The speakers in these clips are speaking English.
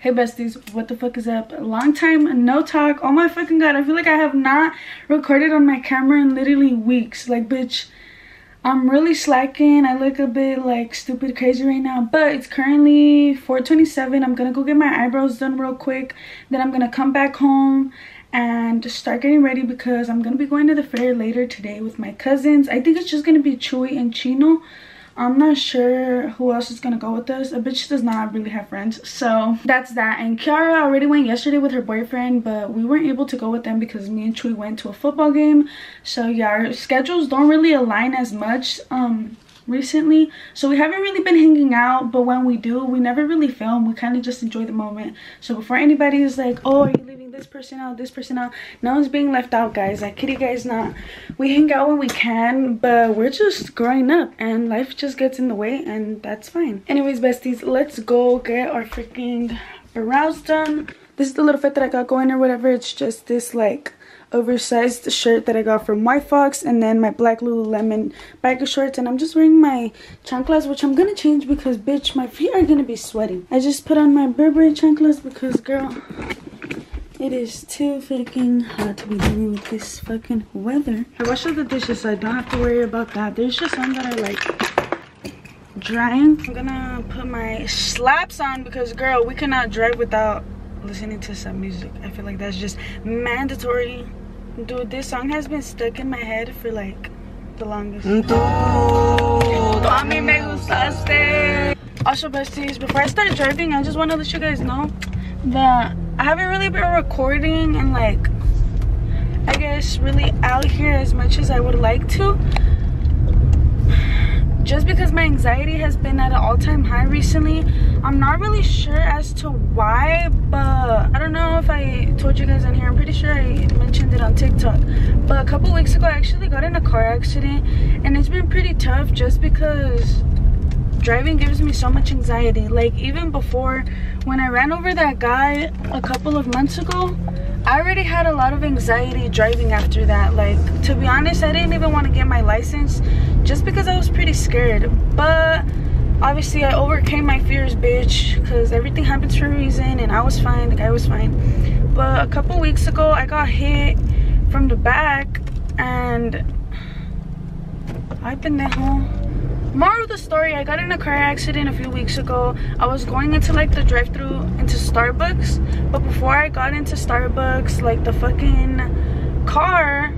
Hey besties, what the fuck is up? Long time no talk. Oh my fucking god, I feel like I have not recorded on my camera in literally weeks. Like bitch, I'm really slacking. I look a bit like stupid crazy right now, but it's currently 4:27. I'm gonna go get my eyebrows done real quick. Then I'm gonna come back home and start getting ready because I'm gonna be going to the fair later today with my cousins. I think it's just gonna be Chewy and Chino. I'm not sure who else is gonna go with us. A bitch does not really have friends. So that's that. And Kiara already went yesterday with her boyfriend, but we weren't able to go with them because me and Chui went to a football game. So yeah, our schedules don't really align as much um recently so we haven't really been hanging out but when we do we never really film we kind of just enjoy the moment so before anybody is like oh are you leaving this person out this person out. No one's being left out guys. I kid you guys not. We hang out when we can but we're just growing up and life just gets in the way and that's fine. Anyways besties let's go get our freaking brows done. This is the little fit that i got going or whatever. It's just this like oversized shirt that I got from White Fox and then my black Lululemon biker shorts and I'm just wearing my chanclas which I'm gonna change because bitch my feet are gonna be sweaty. I just put on my Burberry chanclas because girl it is too freaking hot to be dealing with this fucking weather. I wash all the dishes so I don't have to worry about that. There's just some that I like drying. I'm gonna put my slaps on because girl, we cannot drive without listening to some music. I feel like that's just mandatory. Dude, this song has been stuck in my head for like the longest. Mm-hmm. Also besties, before I start driving, I just want to let you guys know that I haven't really been recording and like I guess really out here as much as I would like to. Just because my anxiety has been at an all-time high recently i'm not really sure as to why but i don't know if i told you guys on here. I'm pretty sure i mentioned it on tiktok. But a couple weeks ago i actually got in a car accident and it's been pretty tough just because driving gives me so much anxiety. Like even before when i ran over that guy a couple of months ago i already had a lot of anxiety driving after that. Like to be honest i didn't even want to get my license just because i was pretty scared. But obviously i overcame my fears bitch because everything happens for a reason and i was fine the guy was fine. But a couple weeks ago i got hit from the back and i've been there home moral of the story i got in a car accident a few weeks ago. I was going into like the drive through into starbucks but before i got into starbucks like the fucking car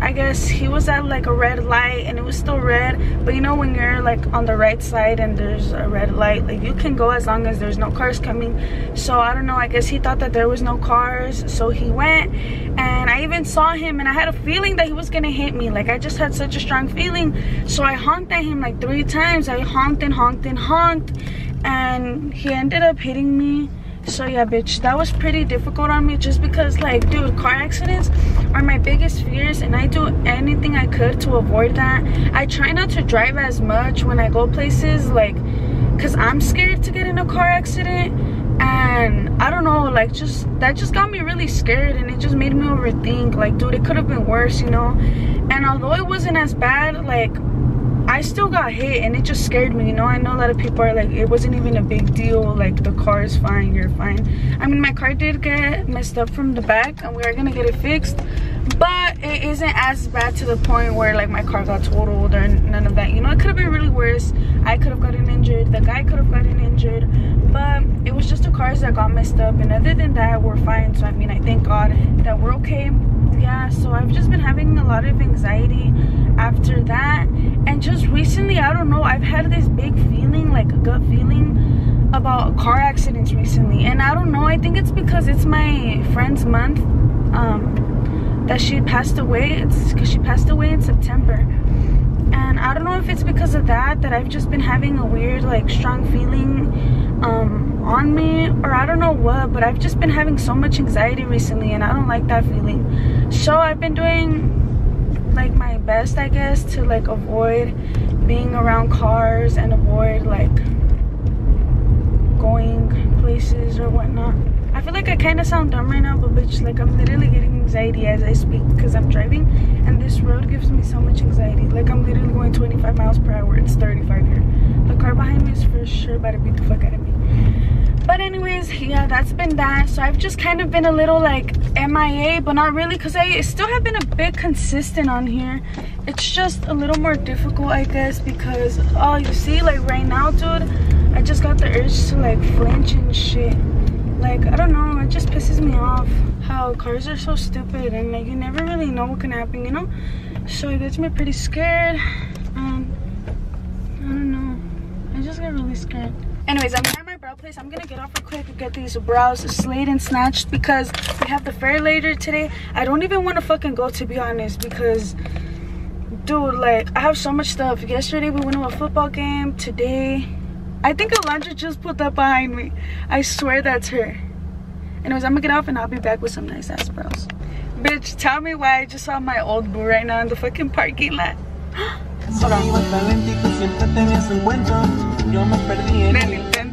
I guess he was at like a red light and it was still red. But you know when you're like on the right side and there's a red light like you can go as long as there's no cars coming. So I don't know. I guess he thought that there was no cars. So he went and I even saw him and I had a feeling that he was gonna hit me. Like I just had such a strong feeling. So I honked at him like three times. I honked and honked and honked and he ended up hitting me so yeah bitch that was pretty difficult on me just because like dude car accidents are my biggest fears and i do anything i could to avoid that. I try not to drive as much when i go places like because i'm scared to get in a car accident and i don't know like just that just got me really scared and it just made me overthink like dude it could have been worse you know? And although it wasn't as bad like I still got hit and it just scared me, you know? I know a lot of people are like, it wasn't even a big deal. Like, the car is fine, you're fine. I mean, my car did get messed up from the back and we are gonna get it fixed. But it isn't as bad to the point where like my car got totaled or none of that. You know, it could have been really worse. I could have gotten injured. The guy could have gotten injured. But it was just the cars that got messed up. And other than that, we're fine. So, I mean, I thank God that we're okay yeah so i've just been having a lot of anxiety after that. And just recently i don't know i've had this big feeling like a gut feeling about car accidents recently. And i don't know i think it's because it's my friend's month um that she passed away. It's because she passed away in september. And i don't know if it's because of that that i've just been having a weird like strong feeling um on me or i don't know what but i've just been having so much anxiety recently and i don't like that feeling. So i've been doing like my best i guess to like avoid being around cars and avoid like going places or whatnot. I feel like i kind of sound dumb right now but bitch like i'm literally getting anxiety as i speak because i'm driving and this road gives me so much anxiety. Like i'm literally going 25 miles per hour. It's 35 here. The car behind me is for sure about to beat the fuck out of me but anyways yeah that's been that so i've just kind of been a little like mia but not really because i still have been a bit consistent on here. It's just a little more difficult i guess because oh you see like right now dude i just got the urge to like flinch and shit. Like i don't know it just pisses me off how cars are so stupid and like you never really know what can happen you know? So it gets me pretty scared um i don't know. I just get really scared. Anyways i'm here at my brow place. I'm gonna get off real quick and get these brows slayed and snatched because we have the fair later today. I don't even want to fucking go to be honest because dude like i have so much stuff. Yesterday we went to a football game. Today i think alondra just put that behind me. I swear that's her. Anyways i'm gonna get off and i'll be back with some nice ass brows. Bitch tell me why i just saw my old boo right now in the fucking parking lot.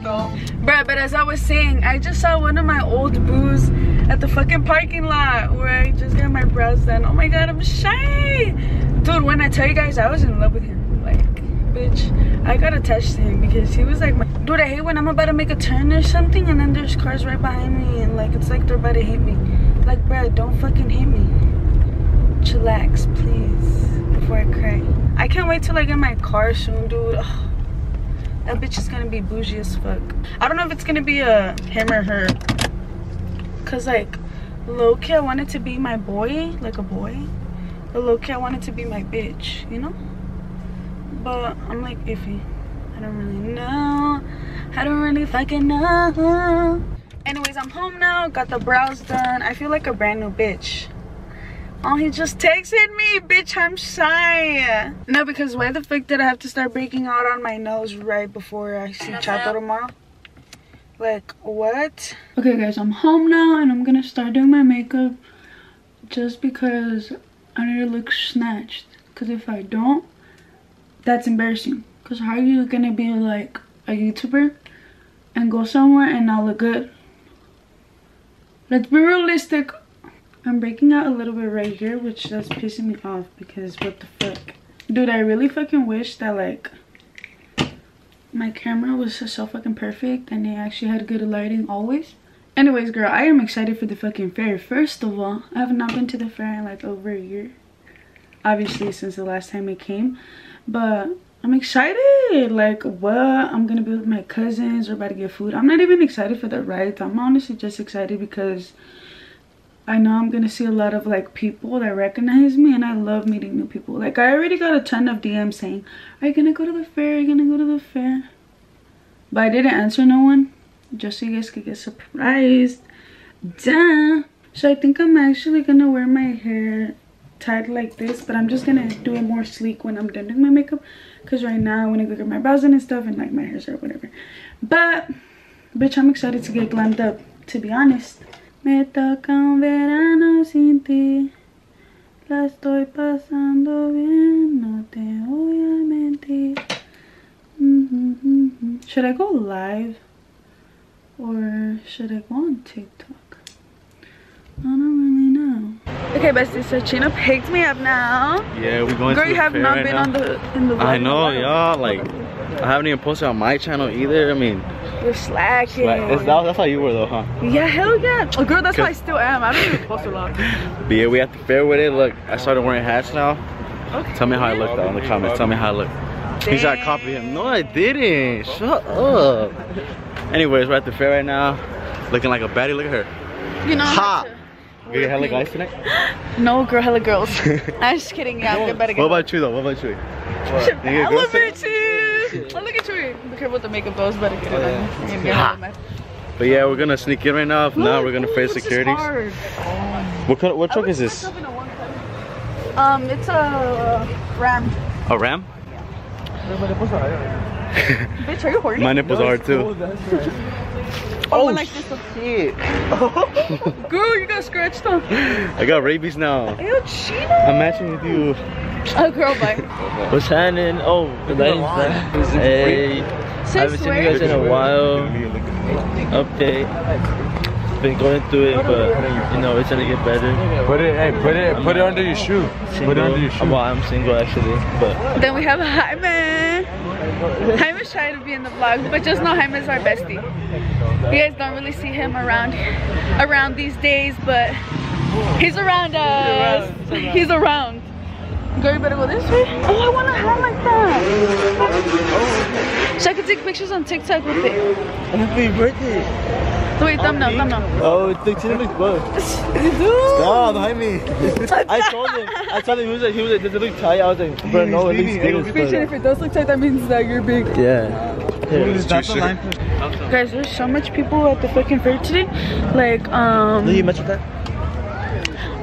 Hold on. Bruh, but as I was saying, I just saw one of my old boos at the fucking parking lot where I just got my brows done. Oh my god, I'm shy. Dude, when I tell you guys, I was in love with him. Like, bitch, I got attached to him because he was like my... Dude, I hate when I'm about to make a turn or something and then there's cars right behind me and like, it's like they're about to hit me. Like, bruh, don't fucking hit me. Chillax, please, before I cry. I can't wait till I get my car soon, dude. That bitch is gonna be bougie as fuck. I don't know if it's gonna be a him or her. Cause like, low-key I wanted to be my boy, like a boy. But low-key I wanted to be my bitch, you know? But I'm like iffy. I don't really know. I don't really fucking know. Anyways, I'm home now. Got the brows done. I feel like a brand new bitch. Oh, he just texted me, bitch, I'm shy. No, because why the fuck did I have to start breaking out on my nose right before I see Chato tomorrow? Like, what? Okay, guys, I'm home now and I'm gonna start doing my makeup just because I need to look snatched. Because if I don't, that's embarrassing. Because how are you gonna be like a YouTuber and go somewhere and not look good? Let's be realistic. I'm breaking out a little bit right here, which that's pissing me off because what the fuck? Dude, I really fucking wish that like my camera was so fucking perfect and it actually had good lighting always. Anyways, girl, I am excited for the fucking fair. First of all, I have not been to the fair in like over a year. Obviously, since the last time it came. But I'm excited. Like, what? I'm gonna be with my cousins. We're about to get food. I'm not even excited for the rides. I'm honestly just excited because I know I'm gonna see a lot of like people that recognize me and I love meeting new people. Like I already got a ton of DMs saying, Are you gonna go to the fair? Are you gonna go to the fair? But I didn't answer no one. Just so you guys could get surprised. Duh. So I think I'm actually gonna wear my hair tied like this, but I'm just gonna do it more sleek when I'm done doing my makeup. Cause right now I wanna go get my brows and stuff and like my hair's or whatever. But bitch, I'm excited to get glammed up, to be honest. Me toca un verano sin ti. La estoy pasando bien, no te voy a mentir. Mm -hmm, Should I go live? Or should I go on TikTok? I don't really know. Okay, bestie, so Chino picked me up now. Yeah, we're going Girl, to you have not right been now. on the in the I know, y'all. Like, I haven't even posted on my channel either. I mean, You're slacking. like, it's, that, that's how you were though, huh? Yeah, hell yeah. Oh, girl, that's how I still am. I don't even post a lot. But yeah, we at the fair with it. Look, I started wearing hats now. Okay. Tell me how I look though in the comments. Tell me how I look. He tried to copy him. No, I didn't. Shut up. Anyways, we're at the fair right now. Looking like a baddie. Look at her. You know, I Ha! have to You get hella wear guys pink. tonight? No, girl, hella girls. I'm just kidding. Yeah, I'm better What about you though? What about you? What? You I love it too. Oh, look at you. Be careful with the makeup though. It's better get it Oh, on. yeah. You're gonna get Ha. hella mad. But yeah, we're gonna sneak in right now. If not, we're gonna Ooh, face this is securities. hard. What kind, what truck is this? myself in a one car. Um, it's a uh, Ram. A Ram? Bitch, are you horny? My nipples are too. Oh, like this. shit! Girl, you got scratched on. I got rabies now. Ew, Chino. I'm matching with you. Oh, girl, bye. What's happening? Oh, the lighting's back. Hey, I Say haven't seen you guys in a while. Update. Been going through it, but you know it's gonna get better. Put it, hey, put it, put it under your shoe. Single. Put it under your shoe. Well, I'm single actually, but Then we have a hi man. Jaime's trying to be in the vlog, but just know Jaime's our bestie. You guys don't really see him around around these days, but he's around us. He's around. Girl, you better go this way. Oh, I want a hat like that. So I could take pictures on TikTok with it. Happy birthday. Wait, thumbnail, thumbnail. Oh, the cinnamon bug. Stop, behind me. I told him. I told him he was like, he was like, does it look tight? I was like, bro, no, it looks big as Christian, fuck. if it does look tight, that means that you're big. Yeah. That's. Guys, there's so much people at the fucking fair today. Like, um, Did you mention that?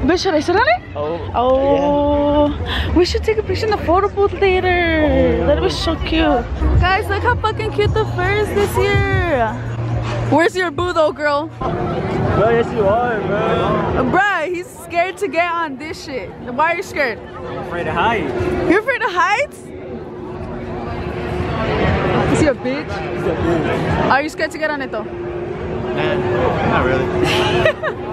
But should I sit on it? Oh. Oh, we should take a picture in the photo booth later. Oh. That was so cute. Guys, look how fucking cute the fair is this year. Where's your boo though, girl? Bro, yes you are, bro. Bruh, he's scared to get on this shit. Why are you scared? I'm afraid to hide. You're afraid of heights? Is he a bitch? Are you scared to get on it though? Not really.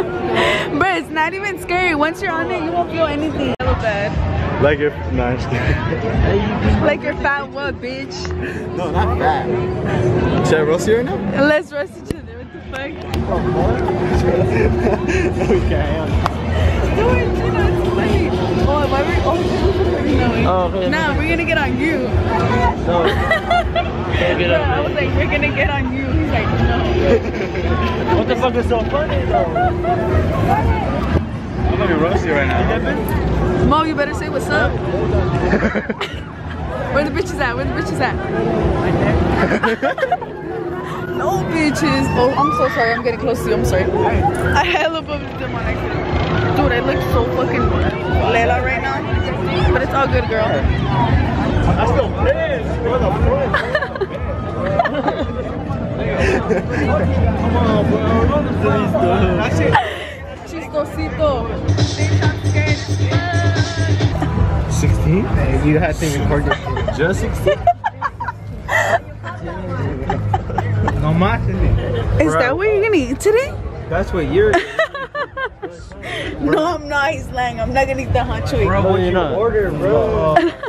But it's not even scary. Once you're on it, you won't feel anything. Hella bad. Like if, nah, I'm just kidding. Like you're fat what, bitch? No, not that. Should I roast you right now? Let's roast each other. What the fuck? we can't. Do it, you know, it's funny. Oh, why we oh, no. Oh, okay. Nah, we're gonna get on you. No. Can't get Bruh, I was like, we're gonna get on you. He's like, no. What the fuck is so funny though? I'm gonna roast you right now. Mo, you better say what's up. Where the bitches at? Where the bitches at? no bitches. Oh, I'm so sorry. I'm getting close to you. I'm sorry. I hella bumped them on accident. Dude, I look so fucking lela right now. But it's all good, girl. I'm still pissed. What the fuck? Come on, bro. Please do. Chistosito. They sound scared. 16? You had to record this. Just 16? No más. Is that what you're gonna eat today? That's what you're. No, I'm not. He's lying. I'm not gonna eat the honcho. Bro, what you ordered, bro. Look what you